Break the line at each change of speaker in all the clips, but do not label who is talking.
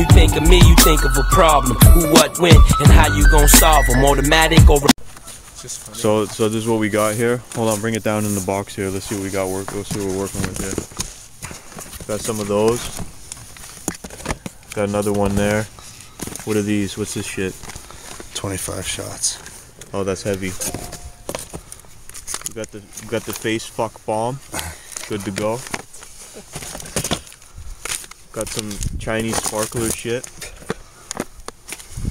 you think of me, you think of a problem. Who, what, when, and how you gon' solve them. Automatic or
so, so this is what we got here. Hold on, bring it down in the box here. Let's see what we got. Work. Let's see what we're working with here. Got some of those. Got another one there. What are these? What's this shit?
25 shots.
Oh, that's heavy. We got the we got the face fuck bomb. Good to go. Got some Chinese sparkler shit.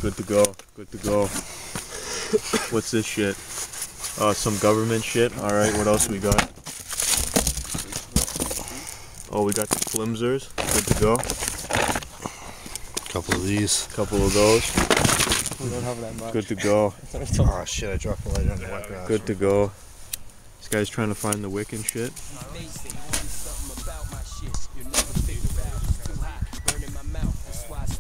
Good to go. Good to go. What's this shit? Uh, some government shit. All right. What else we got? Oh, we got the flimsers. Good to go.
Couple of these.
Couple of those.
We don't have that much.
Good to go.
Oh shit! I dropped the light on the wet grass.
Good to go. This guy's trying to find the wick and shit.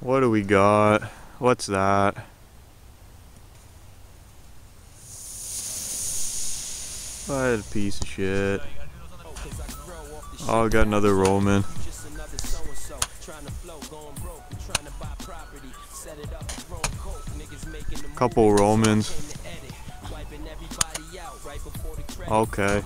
What do we got? What's that? What a piece of shit. Oh, got another Roman. Couple Romans. Okay.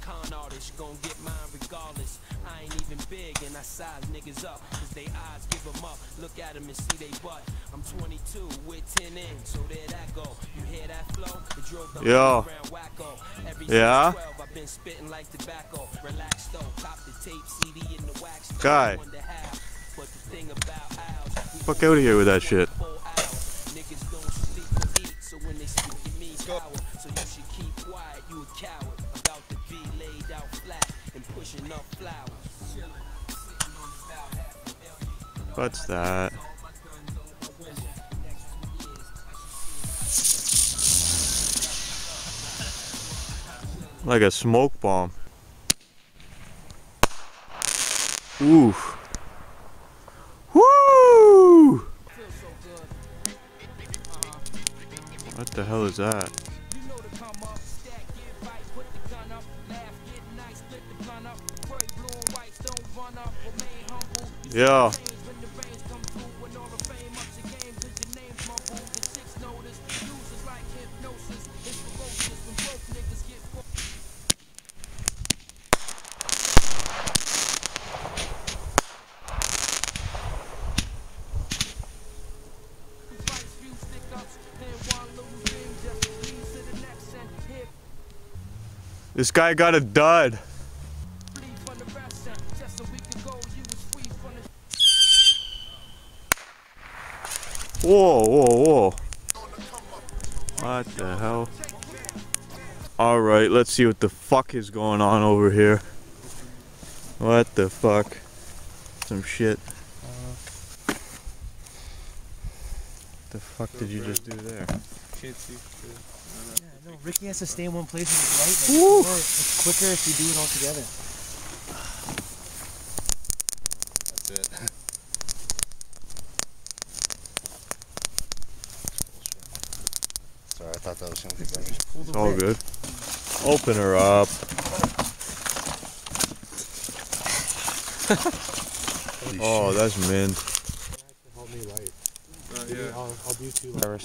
Con artist, gon' get mine regardless. I ain't even big and I size niggas up, cause they eyes give them up. Look at them and see they butt. I'm 22 with 10 in, so there that go. You hear that flow? It drove the Yo. wacko. Every yeah. 12, I've been spitting like tobacco. Relax though, cop the tape, CD in the wax. Guy. Fuck out of here with that shit. What's that? Like a smoke bomb. Ooh. Woo! What the hell is that? Yeah. This guy got a dud. Whoa, whoa, whoa. What the hell? Alright, let's see what the fuck is going on over here. What the fuck? Some shit. the fuck did you just do there?
Can't see. Yeah, no, Ricky has to stay in one place with his light. It's quicker if you do it all together.
That's it. Sorry, I thought that was gonna be better.
It's all good. Open her up. oh, that's mint.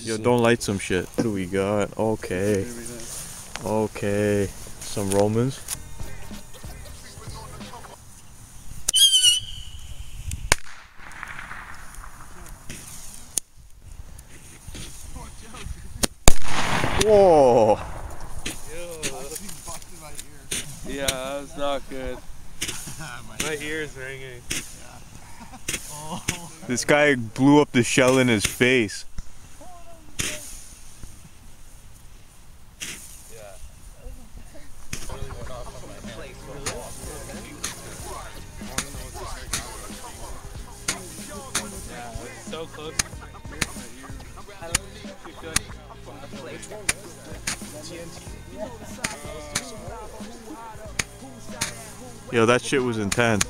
Yo, don't light some shit. What do we got? Okay. Okay. Some Romans. Whoa!
Yeah, that was not good. my ear's ringing.
This guy blew up the shell in his face.
Yo, that shit was intense.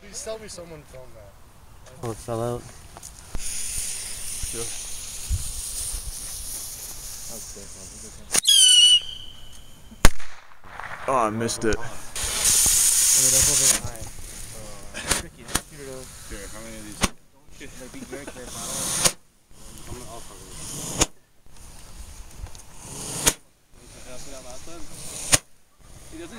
Please tell me someone filmed that.
Oh, it fell out.
Oh, I missed it.
Oh, that's over high. Tricky. Computer though.
Here, how many of these?
Like, be very careful. I don't
I'm gonna, I'll cover this. Yeah, see that last one? He doesn't shoot very high. eh?
Deep with the riders, guns and money. Some was hungry, dysfunctional families that come from junkies. Jailbirds who wanted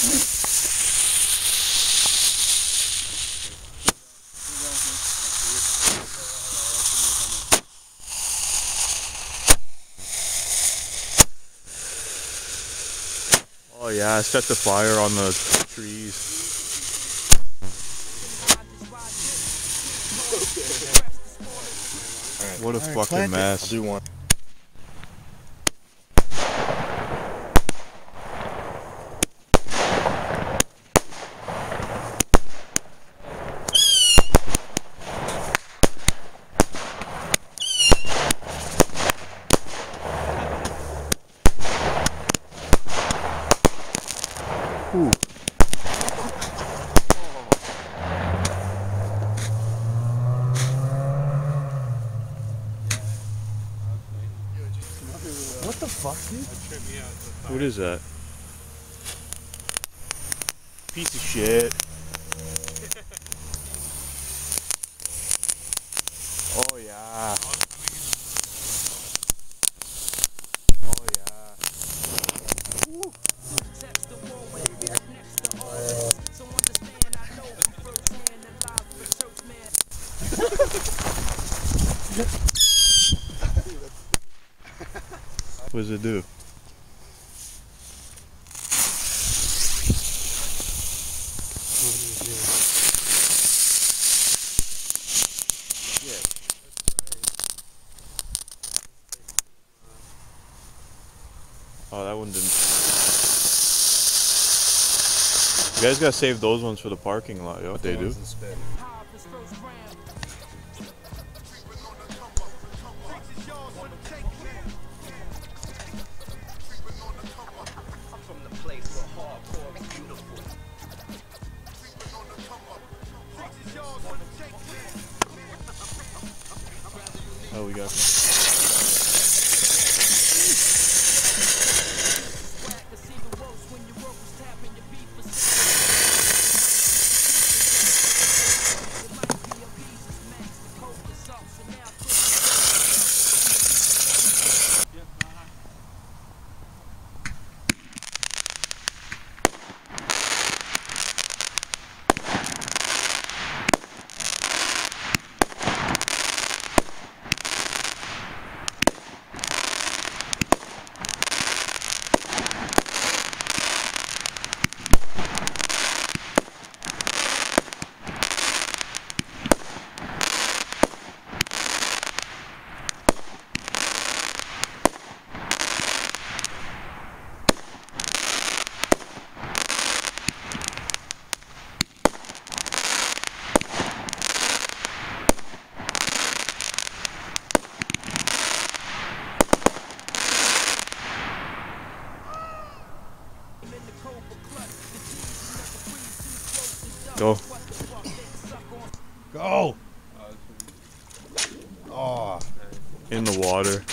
Oh yeah, set the fire on the trees. What a fucking mess. Is that? Piece of shit. Oh yeah. Oh yeah.
Wall when it is next to all. So understand, I know from firsthand that lies with church man.
What does it do? Oh, that one didn't. You guys gotta save those ones for the parking lot, yo. What they do?
Ones in spin.
Oh,
Harvest
Go! Oh.
In the water.